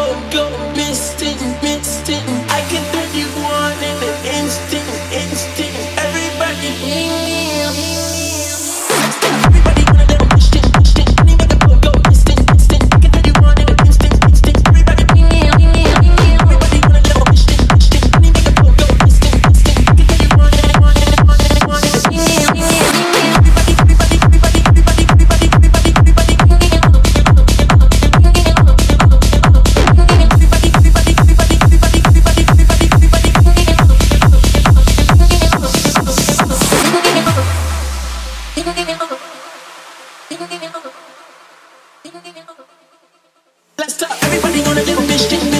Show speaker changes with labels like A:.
A: go, go, Let's talk. Everybody on a little.